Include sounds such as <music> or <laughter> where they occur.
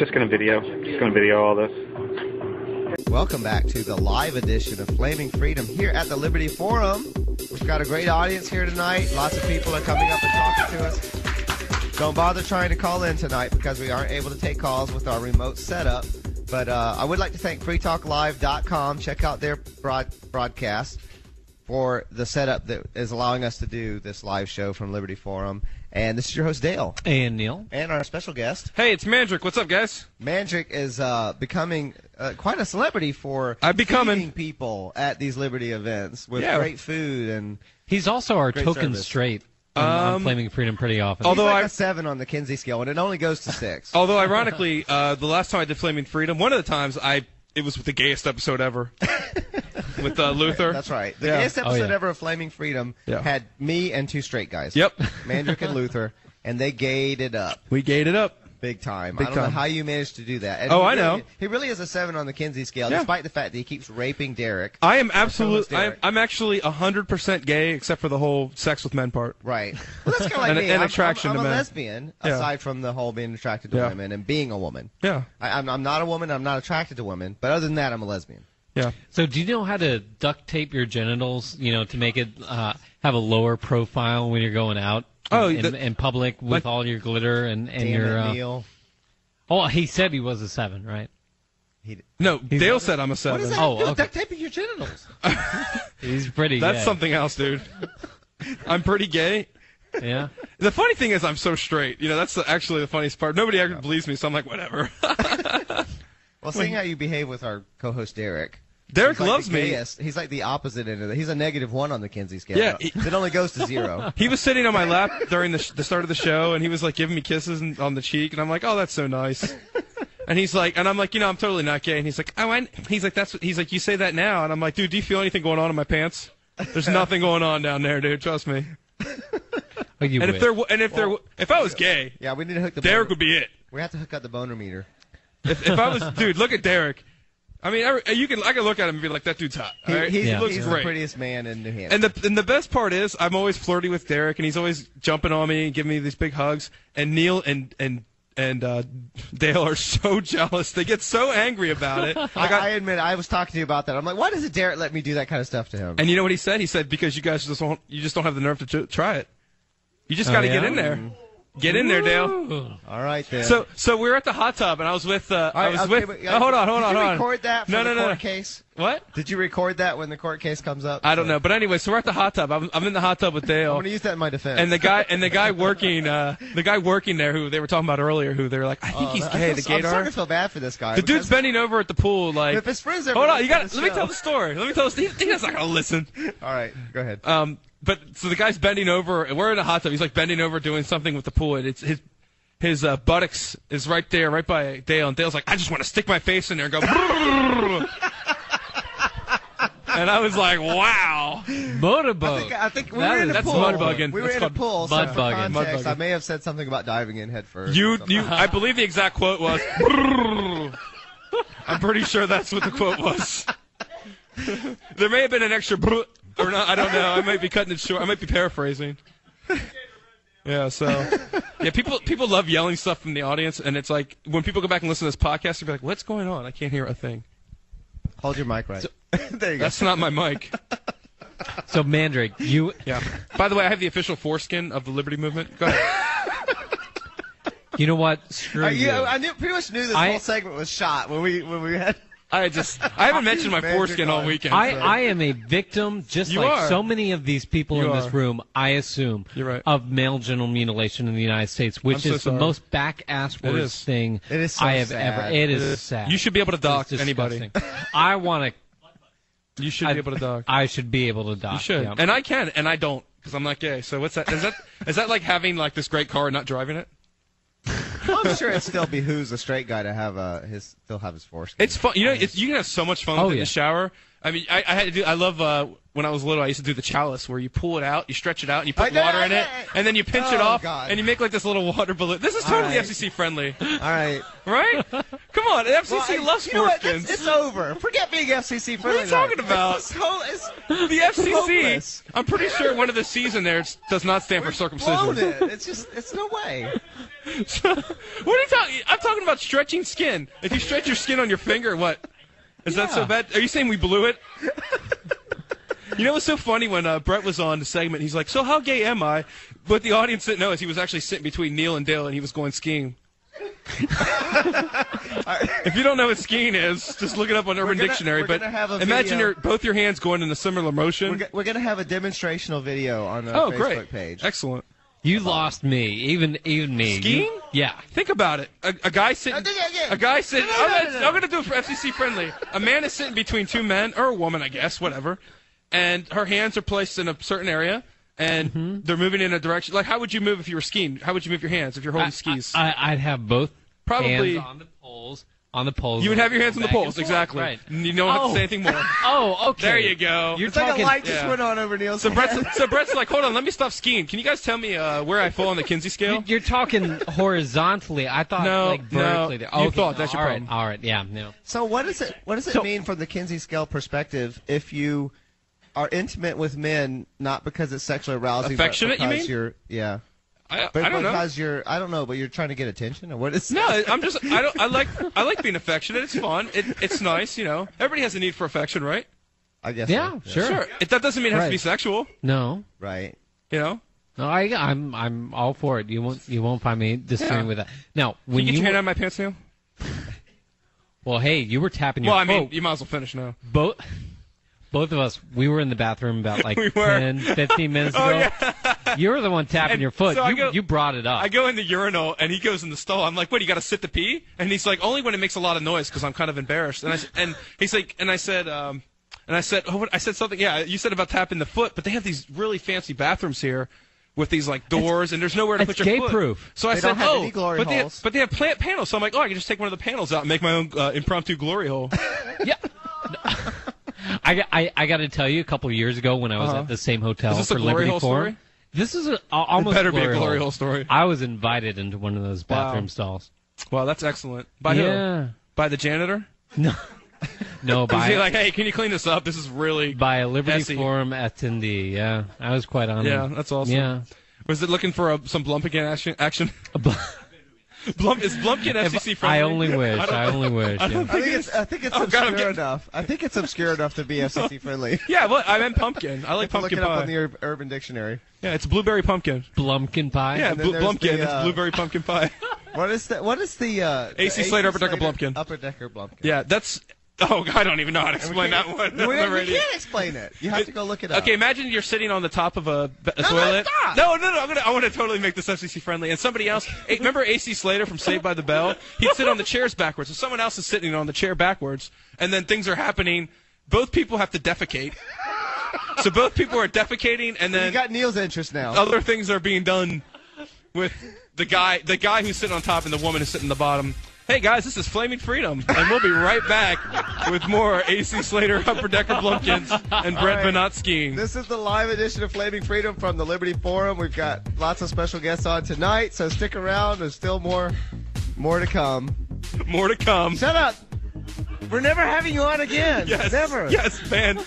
Just gonna video. Just gonna video all this. Welcome back to the live edition of Flaming Freedom here at the Liberty Forum. We've got a great audience here tonight. Lots of people are coming up and talking to us. Don't bother trying to call in tonight because we aren't able to take calls with our remote setup. But uh, I would like to thank FreeTalkLive.com. Check out their broad, broadcast for the setup that is allowing us to do this live show from Liberty Forum. And this is your host, Dale. And Neal. And our special guest. Hey, it's Mandrik. What's up, guys? Mandrik is uh, becoming uh, quite a celebrity for I'm becoming people at these Liberty events with Yeah. great food and He's also our Great token service. straight on, on Um, Flaming Freedom pretty often. although he's like I- a seven on the Kinsey scale, and it only goes to six. <laughs> Although, ironically, uh, the last time I did Flaming Freedom, one of the times I it was with the gayest episode ever <laughs> with uh, Luther. That's right. The Yeah. gayest episode yeah. ever of Flaming Freedom Yeah. had me and two straight guys. Yep. <laughs> Mandrik and Luther, and they gayed it up We gayed it up. big time. Big I don't know how you managed to do that. And Oh, he I know. He really is a seven on the Kinsey scale, Yeah. despite the fact that he keeps raping Derek. I am so absolute. is Derek. I'm, I'm actually hundred percent gay, except for the whole sex with men part. Right. Well, that's kind of <laughs> like And- me. and I'm- attraction I'm, I'm to a men. lesbian, Yeah. aside from the whole being attracted to Yeah. women and being a woman. Yeah, I, I'm, I'm not a woman. I'm not attracted to women. But other than that, I'm a lesbian. Yeah. so do you know how to duct tape your genitals, you know, to make it uh, have a lower profile when you're going out Oh, in, the- in public with like- all your glitter and, and Damn your... it, Uh, Neal. oh, he said he was a seven, right? He, No, Dale said I'm a seven. what does that Oh, have to do with okay. duct taping your genitals? <laughs> He's pretty That's gay. something else, dude. <laughs> I'm pretty gay. Yeah. The funny thing is, I'm so straight. You know, that's the, actually the funniest part. Nobody actually believes me, so I'm like, whatever. Well, seeing how you behave with our co-host Derek. Derek like loves me. He's like the opposite end of that. He's a negative one on the Kinsey scale. Yeah, he- it only goes to zero. <laughs> He was sitting on my lap during the, sh- the start of the show, and he was like giving me kisses and, on the cheek, and I'm like, oh, that's so nice. And he's like, and I'm like, you know, I'm totally not gay. And he's like, oh, I, he's like, that's he's like, you say that now, and I'm like, dude, do you feel anything going on in my pants? There's <laughs> nothing going on down there, dude. Trust me. Oh, you And if there, w- and if there, w- if I was gay, Yeah, we need to hook the. Derek boner- would be it. We have to hook up the boner meter. If, if I was, dude, look at Derek. I mean, every, you can, I can look at him and be like, that dude's hot. He, all right? he's, he Yeah. looks he's the prettiest man in New Hampshire. And the and the best part is I'm always flirty with Derek, and he's always jumping on me and giving me these big hugs. And Neal and and and uh, Dale are so <laughs> jealous. They get so angry about it. Like <laughs> I, I- I admit, I was talking to you about that. I'm like, why doesn't Derek let me do that kind of stuff to him? and you know what he said? He said because you guys just don't you just don't have the nerve to tr- try it. You just Oh, got to yeah? get in there. Get in there, Dale. All right then. So so we were at the hot tub, and I was with uh, All I was okay, with. but, oh, hold on, hold did on, you hold on. record that for No, the no, court no. case? What? Did you record that when the court case comes up? I don't know, but anyway, so we're at the hot tub. I'm, I'm in the hot tub with <laughs> Dale. I'm to use that in my defense. And the guy and the guy working uh, the guy working there who they were talking about earlier who they were like I think Oh, he's gay feel- the I'm starting to feel bad for this guy. the dude's bending over at the pool like If his friends hold on you got let me tell the story let me tell the he, he's not gonna listen All right, go ahead. um but so the guy's bending over and we're in a hot tub he's like bending over doing something with the pool and it's his his uh, buttocks is right there right by Dale and Dale's like I just want to stick my face in there and go and I was like wow Motorboat. I think, I think we That were in is- a that's pool. mud bugging. We were That's in a pool. so mud for bugging. Mud context, I may have said something about diving in head first. You, you, I believe the exact quote was. I'm pretty sure that's what the quote was. <laughs> there may have been an extra brr or not. I don't know. I might be cutting it short. I might be paraphrasing. Yeah. So, <laughs> yeah, people people love yelling stuff from the audience, and it's like when people go back and listen to this podcast, they're like, "What's going on? I can't hear a thing." Hold your mic right. <laughs> there you go. That's not my mic. So Mandrik, you Yeah. By the way, I have the official foreskin of the Liberty Movement. Go ahead. you know what? Screw Uh, you. yeah, I knew, pretty much knew this I- whole segment was shot when we when we had. I just I haven't mentioned my Man, foreskin all weekend. I, so- I am a victim, just You like are. so many of these people You in this are. room, I assume, You're right. of male genital mutilation in the United States, which I'm so is the most back ass worst thing It is so I have sad. ever. It is, It is. sad. You should be able to dock anybody. <laughs> I want to. You should be able to dock. I should be able to dock. You should, yeah. and I can, and I don't because I'm not gay. So what's that? Is that is that like having like this great car and not driving it? I'm sure it <laughs> still behooves a straight guy to have a his still have his foreskin. It's fun. You know, it's, you can have so much fun Oh, with it in the shower. I mean, I, I had to do. I love uh, when I was little. I used to do the chalice where you pull it out, you stretch it out, and you put know, water in I it, and then you pinch it Oh, off, God. and you make like this little water balloon. This is totally right. FCC friendly, All right. <laughs> right? Come on, FCC Well, loves you know what? It's, it's over. Forget being FCC friendly. What are you talking about? <laughs> It's, so, it's the FCC. hopeless. I'm pretty sure one of the C's in there does not stand for blown circumcision. it. It's just, it's no way. <laughs> what are you talking? I'm talking about stretching skin. If you stretch your skin on your finger, what? Is that so bad? Are you saying we blew it? you know what's so funny when uh, Brett was on the segment? He's like, "So how gay am I?" What the audience didn't know is he was actually sitting between Neal and Dale, and he was going skiing. <laughs> if you don't know what skiing is, just look it up on Urban gonna- Dictionary. But gonna have a imagine your both your hands going in a similar motion. We're, go- we're going to have a demonstrational video on our oh, Facebook great! page. Excellent. You lost me, even even me. You- Skiing? yeah. Think about it. A, a guy sitting. Yeah, yeah. A guy sitting. No, no, I'm, no, gonna, no, no. I'm gonna do it for FCC friendly. A man is sitting between two men or a woman, I guess, whatever, and her hands are placed in a certain area, and Mm-hmm. they're moving in a direction. Like, how would you move if you were skiing? How would you move your hands if you're holding skis? I, I, I'd have both Probably- hands on the poles. On the poles. you would have your hands on the back poles, exactly. Right. You don't have to Oh. say anything more. <laughs> Oh, okay. There you go. You're It's like talking. a light just yeah. went on over Neal's So head. Brett's, so Brett's like, hold on, let me stop skiing. Can you guys tell me uh, where I fall on the Kinsey scale? You're talking horizontally. I thought No, like no. vertically. there. You Okay, thought, that's your all right, problem. All right. Yeah. No. So what does it what does it So- mean from the Kinsey scale perspective if you are intimate with men not because it's sexually arousing Affectionate, but you because mean? you're yeah I, but I don't know. because you're I don't know but you're trying to get attention or what is No, I'm just I don't I like <laughs> I like being affectionate. It's fun. It, it's nice, you know. Everybody has a need for affection, right? I guess Yeah, so. sure. Sure. It, that doesn't mean it has to be sexual, No. right you know. No. I, I'm I'm all for it. You won't you won't find me disagreeing Yeah. with that. Now, Can when you get you your hand were- out my pants now? <laughs> well, hey, you were tapping your Well, I mean, foot. you might as well finish now. both <laughs> both of us we were in the bathroom about like We were. 10 15 minutes Oh, ago yeah. You were the one tapping And your foot so you, go- you brought it up I go in the urinal and he goes in the stall. I'm like, "What? You got to sit to pee?" And he's like, "Only when it makes a lot of noise because I'm kind of embarrassed." And I s- and he's like, and I said, um, and I said, oh, what? I said something. Yeah, you said about tapping the foot, but they have these really fancy bathrooms here. With these like doors and there's nowhere to put your foot. gay-proof. So I They said, don't have "Oh, any glory but they have, but they have plant panels." So I'm like, "Oh, I can just take one of the panels out and make my own uh, impromptu glory hole." <laughs> yeah I, <laughs> got- I, I got to tell you, a couple of years ago when I was Uh-huh. at the same hotel Is this for a glory Liberty hole Forum, story? This is a, a- almost better be a glory, hole story. I was invited into one of those Wow. bathroom stalls. Wow, that's excellent. By who? yeah, By the janitor? <laughs> no, no, <laughs> Was he like, "Hey, can you clean this up? This is really." by a Liberty Essie. Forum attendee. Yeah, I was quite honored. Yeah, that's awesome. Yeah. Was it looking for a, some Blumpkin action? action? <laughs> <laughs> Blump, is Blumpkin FCC friendly? I only wish. I I, only wish. I don't. I <laughs> think it's I think it's Oh, God, obscure getting- enough I think it's obscure enough to be <laughs> FCC friendly Yeah, well, I meant pumpkin. I like pumpkin look pumpkin it up on the Ur- Urban Dictionary Yeah, it's blueberry pumpkin. Blumpkin pie. Yeah, And then bl- there's Blumpkin. the, uh, it's blueberry pumpkin pie. what is the what is the uh, AC Slater, Upper Decker Blumpkin. Upper Decker Blumpkin Yeah, that's. <laughs> Oh, I don't even know how to explain that one. we, <laughs> we can't explain it you have to go look it up Okay, imagine you're sitting on the top of a, a no, toilet. No, no, no. I'm gonna. I want to totally make this FCC friendly. And somebody else. Hey, remember AC Slater from Saved by the Bell? He'd sit on the chairs backwards, so someone else is sitting on the chair backwards, and then things are happening. Both people have to defecate. So both people are defecating, and then you got Neal's interest now other things are being done with the guy, the guy who's sitting on top, and the woman who's sitting on the bottom. Hey guys, this is Flaming Freedom, and we'll be right back with more AC Slater, Upper Decker Blumpkins, and Brett right. Benot skiing. This is the live edition of Flaming Freedom from the Liberty Forum. We've got lots of special guests on tonight, so stick around. There's still more, more to come. More to come. Shut up. We're never having you on again. Yes. Never. Yes, man.